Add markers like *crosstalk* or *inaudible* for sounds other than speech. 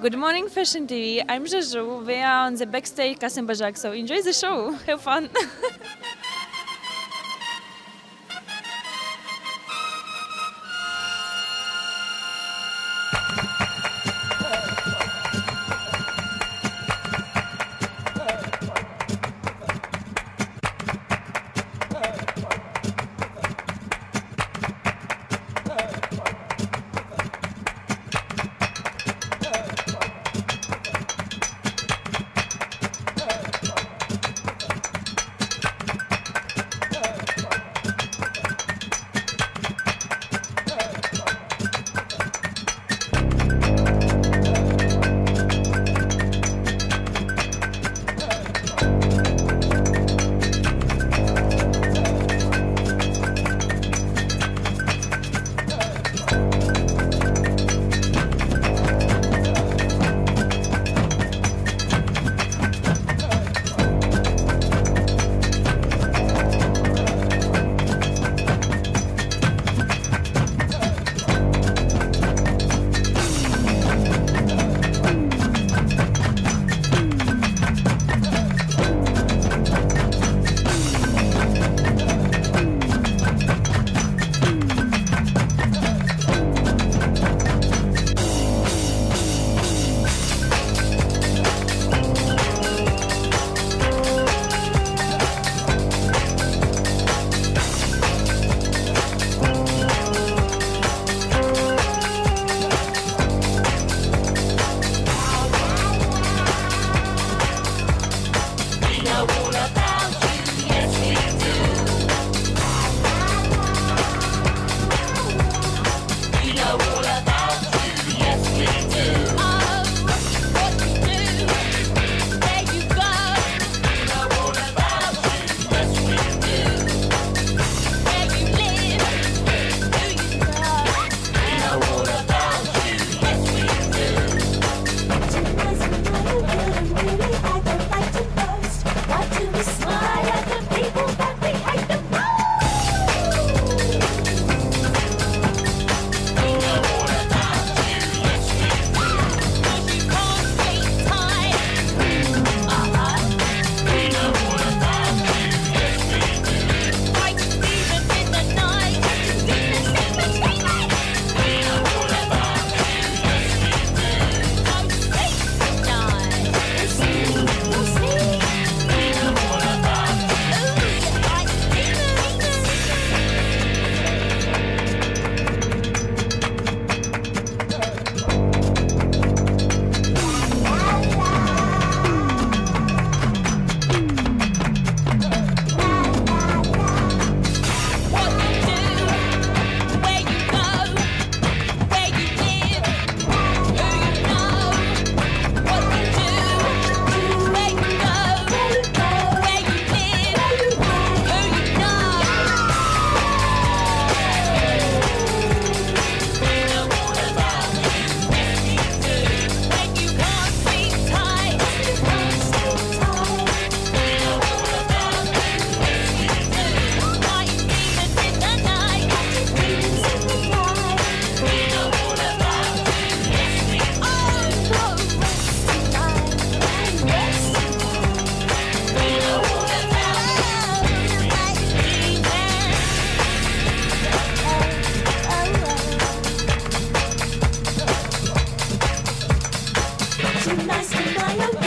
Good morning, Fashion TV. I'm Jojo. We are on the backstage Castelbajac, so enjoy the show. Have fun. *laughs* nice to buy